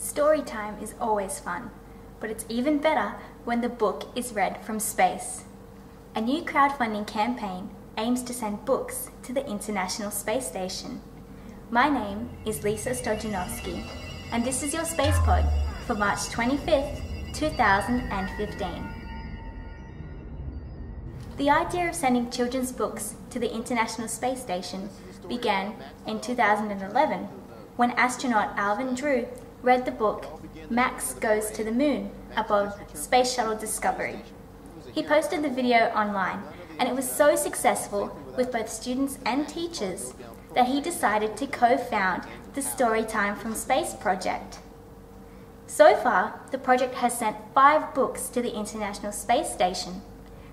Story time is always fun, but it's even better when the book is read from space. A new crowdfunding campaign aims to send books to the International Space Station. My name is Lisa Stojanovski, and this is your Space Pod for March 25th, 2015. The idea of sending children's books to the International Space Station began in 2011 when astronaut Alvin Drew read the book Max Goes to the Moon above Space Shuttle Discovery. He posted the video online and it was so successful with both students and teachers that he decided to co-found the Storytime from Space project. So far, the project has sent five books to the International Space Station,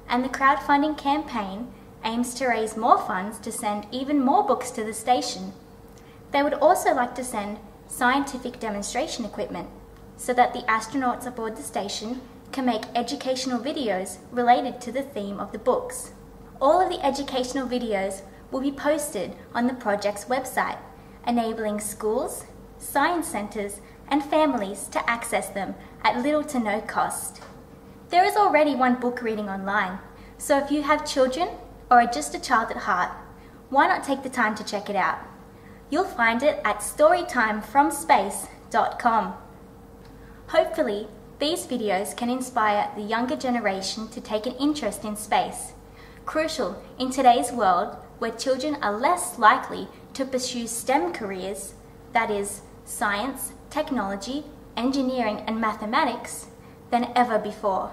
and the crowdfunding campaign aims to raise more funds to send even more books to the station. They would also like to send scientific demonstration equipment so that the astronauts aboard the station can make educational videos related to the theme of the books. All of the educational videos will be posted on the project's website, enabling schools, science centres and families to access them at little to no cost. There is already one book reading online, so if you have children or are just a child at heart, why not take the time to check it out? You'll find it at storytimefromspace.com. Hopefully, these videos can inspire the younger generation to take an interest in space, crucial in today's world where children are less likely to pursue STEM careers, that is, science, technology, engineering and mathematics, than ever before.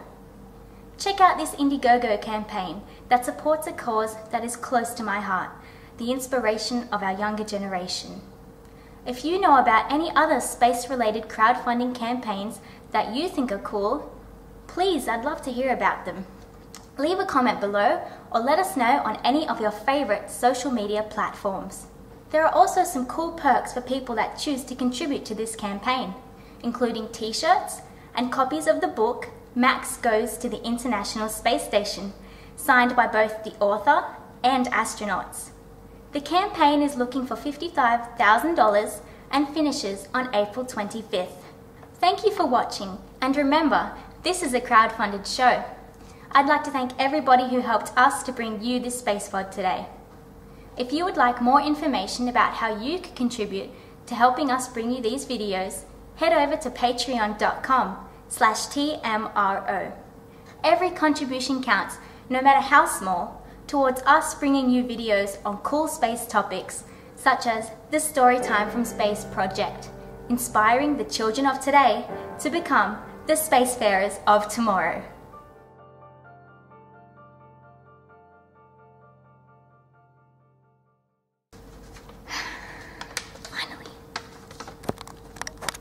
Check out this Indiegogo campaign that supports a cause that is close to my heart the inspiration of our younger generation. If you know about any other space-related crowdfunding campaigns that you think are cool, please, I'd love to hear about them. Leave a comment below or let us know on any of your favorite social media platforms. There are also some cool perks for people that choose to contribute to this campaign, including t-shirts and copies of the book Max Goes to the International Space Station, signed by both the author and astronauts. The campaign is looking for $55,000 and finishes on April 25th. Thank you for watching, and remember, this is a crowd-funded show. I'd like to thank everybody who helped us to bring you this space pod today. If you would like more information about how you could contribute to helping us bring you these videos, head over to patreon.com slash TMRO. Every contribution counts, no matter how small, towards us bringing you videos on cool space topics such as the Storytime from Space project, inspiring the children of today to become the spacefarers of tomorrow.